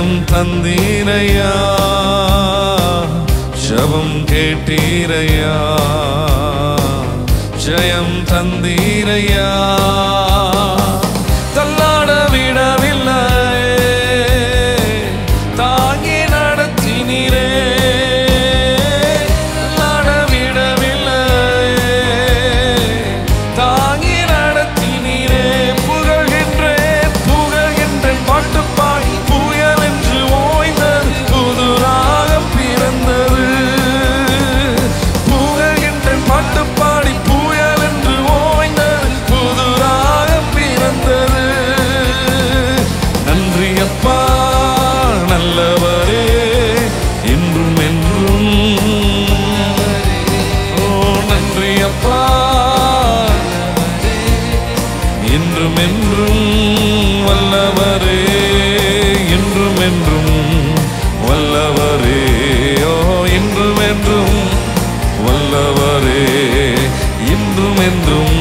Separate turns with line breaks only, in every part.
ஜெயம் தந்தீரையா? ஜபம் கேட்டீரையா? ஜெயம் தந்தீரையா? நல்லவரே இன்றும் என்றும் ஓ நன்றி அப்பா இன்றும் என்றும் வல்லவரே இன்றும் என்றும் வல்லவரே. ஓ இன்றும் என்றும் வல்லவரே இன்றும் என்றும்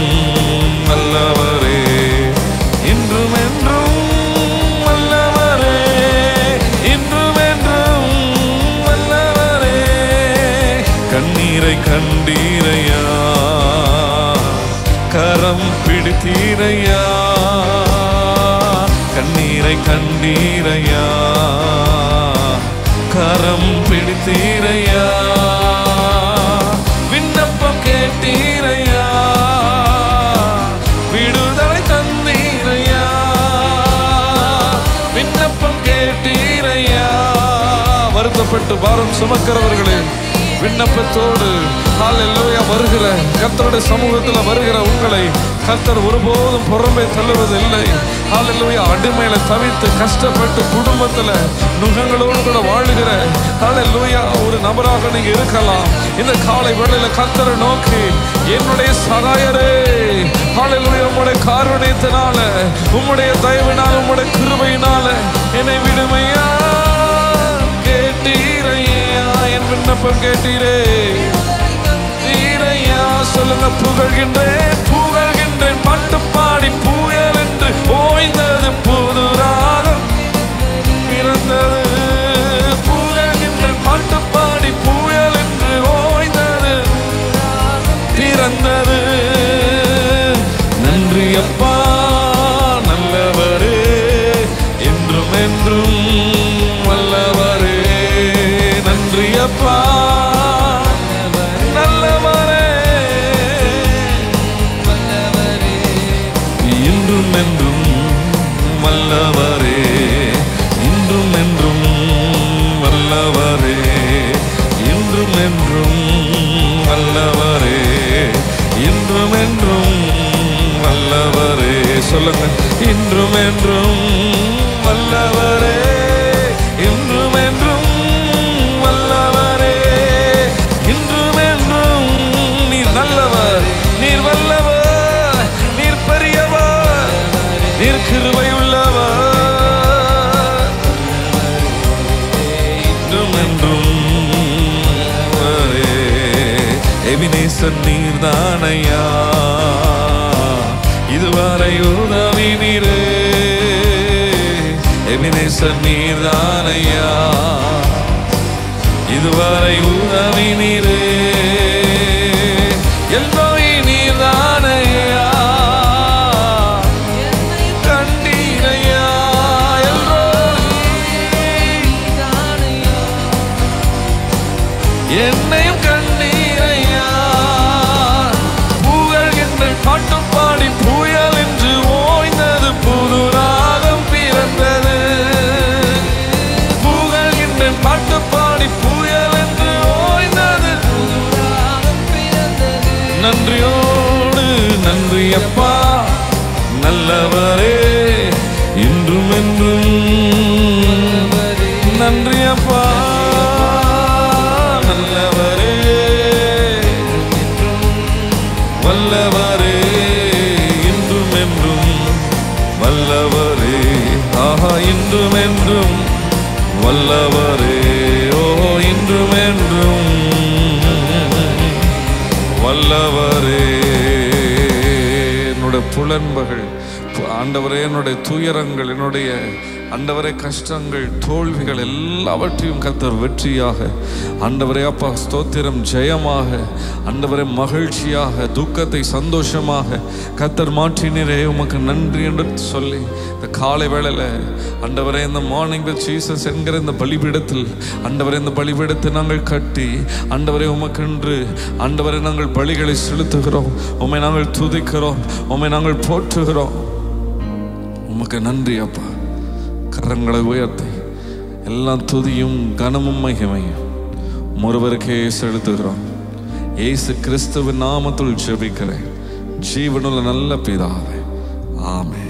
நீரை கண்டீரையா? கரம் பிடித்தீரையா? கண்ணீரை கண்டீரையா? கரம் பிடித்தீரையா? விண்ணப்பம் கேட்டீரையா? விடுதலை தந்தீரையா? விண்ணப்பம் கேட்டீரையா? வருத்தப்பட்டு பாரம் சுமக்கிறவர்களே விண்ணப்பத்தோடு ஹalleluya வருகிற கர்த்தருடைய சமூகத்தில் வருகிற உங்களை கர்த்தர் ஒருபோதும் புறம்பே தள்ளுவது இல்லை ஹalleluya அடிமையில தவித்து கஷ்டப்பட்டு குடும்பத்தில் நுகங்களோடு கூட வாழுகிற ஹalleluya ஒரு நபராக நீங்கள் இருக்கலாம். இந்த காலை வேளையில் கர்த்தரை நோக்கி என்னுடைய சகாயரே ஹalleluya உம்முடைய காரணத்தினால உம்முடைய தயவினால் உம்முடைய கிருபையினால என்னை விடுமையா? என் கேட்டீரே நீரையா சொல்லுங்க புகழ்கின்றேன் புகழ்கின்றேன். பாட்டு பாடி வல்லவரே இன்றும் என்றும் வல்லவரே இன்றும் என்றும் வல்லவரே. சொல்லுங்க இன்றும் என்றும் வல்லவரே. எபினேசன் நீர்தானையா? இதுவரை உதவி நீரே. எபினேசன் நீர்தானையா? இதுவரை உதவி நீரே. எல்லோய் நீர்தானையா நன்றி அப்பா நல்லவரே இன்றும் என்றும். நன்றி அப்பா நல்லவரே வல்லவரே இன்றும் என்றும். வல்லவரே ஆஹா இன்றும் என்றும். வல்லவரே ஓ இன்றும் என்றும். வல்லவரே என்னோட புலன்பகள். ஆண்டவரே என்னுடைய துயரங்கள் என்னுடைய அண்டவரே கஷ்டங்கள் தோல்விகள் எல்லாவற்றையும் கத்தர் வெற்றியாக அண்டவரே அப்பா ஸ்தோத்திரம் ஜெயமாக அண்டவரே மகிழ்ச்சியாக துக்கத்தை சந்தோஷமாக கத்தர் மாற்றினரே. உமக்கு நன்றி என்று சொல்லி இந்த காலை வேளையில் அண்டவரே இந்த மார்னிங் வித் ஜீசஸ் என்கிற இந்த பலிபீடத்தில் ஆண்டவரே இந்த பலிபீடத்தை நாங்கள் கட்டி ஆண்டவரே உமக்கென்று அண்டவரை நாங்கள் பலிகளை செலுத்துகிறோம். உம்மை நாங்கள் துதிக்கிறோம். உம்மை நாங்கள் போற்றுகிறோம். உமக்கு நன்றி அப்பா. கரங்களை உயர்த்தி எல்லா துதியும் கனமும் மகிமையும் ஒருவருக்கே செலுத்துகிறோம். ஏசு கிறிஸ்துவின் நாமத்துள் ஜெபிக்கிறேன். ஜீவனுள்ள நல்ல பிதாவே. ஆமே